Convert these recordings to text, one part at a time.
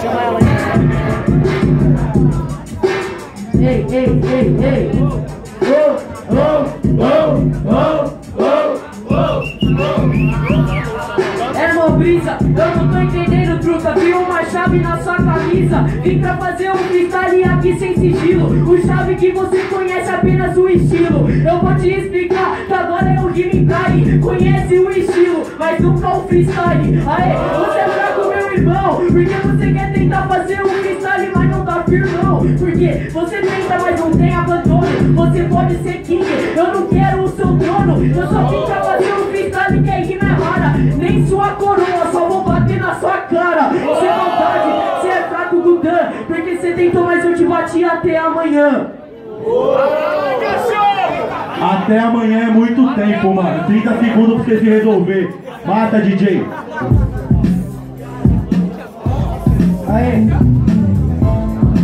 Chama ela aí. Ei, ei, ei, ei. Oh, oh, oh, oh, oh, oh. É mó brisa, eu não tô entendendo, truta. Vi uma chave na sua camisa. Vim pra fazer um freestyle aqui sem sigilo. O chave que você conhece apenas o estilo. Eu vou te explicar que agora é o Prime. Conhece o estilo, mas nunca o freestyle. Aê, você é irmão. Porque você quer tentar fazer um freestyle, mas não tá firmão. Porque você tenta, mas não tem abandono. Você pode ser king, eu não quero o seu trono. Eu só vim pra fazer um freestyle que é rara. Nem sua coroa, só vou bater na sua cara. Você é maldade, você é fraco, Gudan. Porque você tentou, mas eu te bati até amanhã. Até amanhã é muito tempo, mano. 30 segundos pra você se resolver. Mata, DJ. Aê!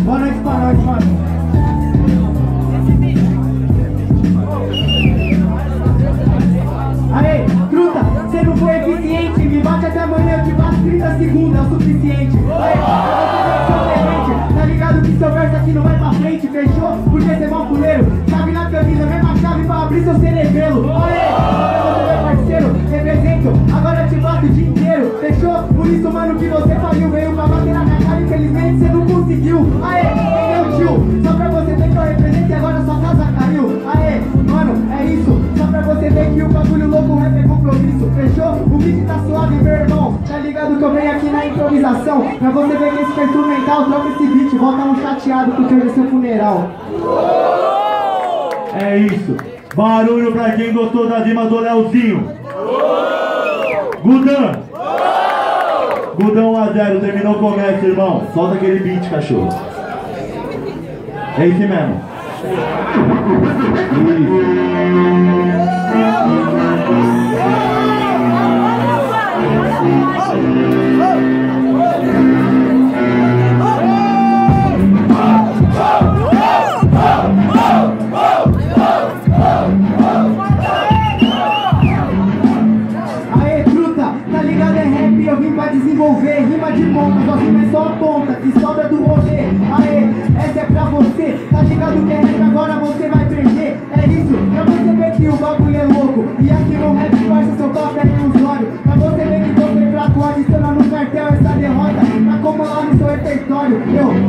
Boa noite, boa noite, mano. Aê, truta, você não foi eficiente. Me bate até amanhã, eu te bato 30 segundos, é o suficiente. Aê, improvisação? Pra você ver que esse é instrumental, troca esse beat. Volta um chateado porque hoje é seu funeral. É isso. Barulho pra quem gostou das rimas do Leozinho. Gudão. Gudão 1x0, terminou o comércio, irmão. Solta aquele beat, cachorro. É esse mesmo. Isso. Eu vim pra desenvolver Rima de ponta, só rima é só a ponta Que sobra do rolê Aê, essa é pra você. Tá ligado que é agora você vai perder É isso, pra você ver que o bagulho é louco. E aqui no rap, parça, seu toque é ilusório Pra você ver que você fraco, adiciona no cartel essa derrota. Pra acumular no seu repertório. Eu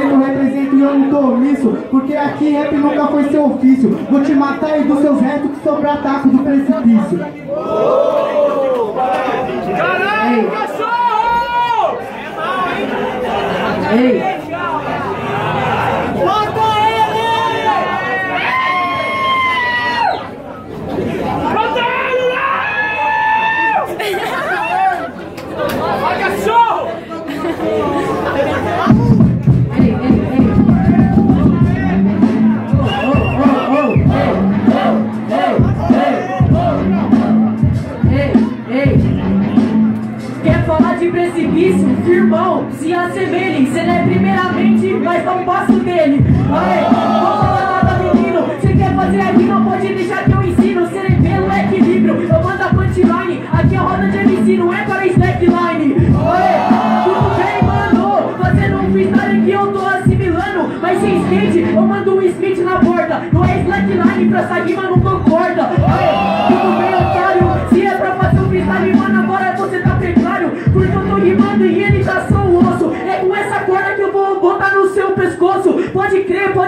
Eu represento e eu não tô omisso Porque aqui rap nunca foi seu ofício. Vou te matar e dos seus restos que sobrar taco do precipício. Ei. Ei, ei, de precipício? Firmão, se assemelhe. Cê não é primeiramente, mas um passo dele. Aê, vou falar nada, menino. Cê quer fazer a rima, pode deixar que eu ensino. Cerebelo é equilíbrio, eu mando a punchline. Aqui é roda de MC, não é para slackline. Aê, tudo bem, mano. Fazendo um freestyle que eu tô assimilando. Mas sem skate, eu mando um skate na borda. Não é slackline, pra essa rima não concorda.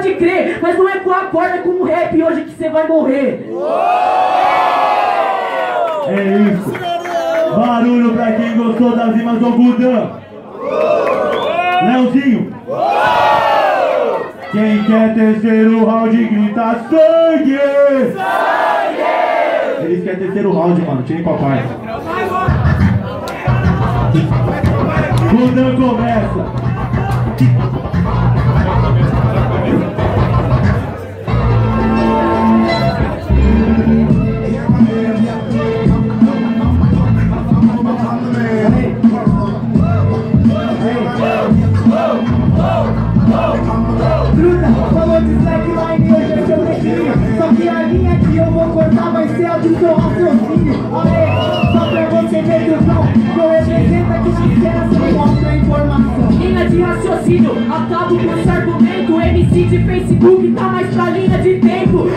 Pode crer. Mas não é com a corda, é com o rap hoje que você vai morrer. É isso. Barulho pra quem gostou das rimas do Gudão. Leozinho. Quem quer terceiro round grita sangue! Sangue! Eles querem terceiro round, mano. Tirem papai. Gudão começa. falou de lá hoje é seu neguinho Só que a linha que eu vou cortar vai ser a do seu raciocínio. Aê, só pra você ver cuzão Que eu represento aqui na cena, só mostra a informação. Linha de raciocínio, acabo com esse argumento MC de Facebook tá mais pra linha de tempo.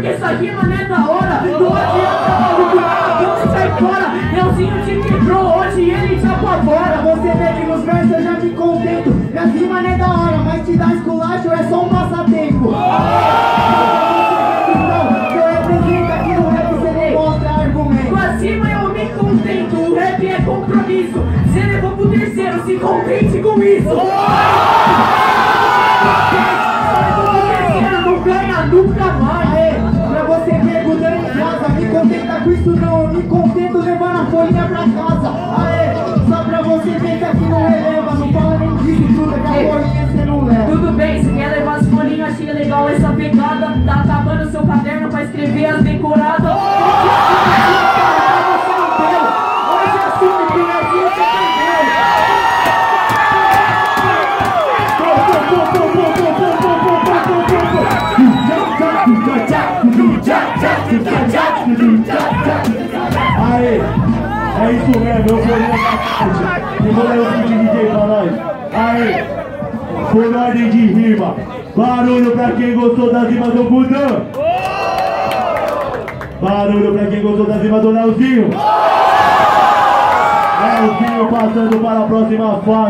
Porque essa rima não é da hora. Não adianta maluco, vamos sair fora. Neuzinho te quebrou, hoje ele te apavora. Você ver que nos versos eu já me contento. Minhas rimas não é da hora, mas te dar esculacho é só um passatempo. Então, que eu represento aqui no rap, você demonstra argumento. Com a cima eu me contento, o rap é compromisso. Você levou pro terceiro, se contente com isso você Gudão em casa Me contenta com isso não, eu me contento levando a folhinha pra casa. Aê, só pra você ver que aqui não releva Não fala nem disso tudo, que a folhinha você não leva. Tudo bem, você quer levar as folhinhas, achei legal essa pegada. Tá acabando seu caderno pra escrever as decoradas essa parte. Eu vou ler o de DJ pra nós. Aê, por ordem de rima. Barulho pra quem gostou das rimas do Gudão. Barulho pra quem gostou das rimas do Leozinho. Leozinho passando para a próxima fase.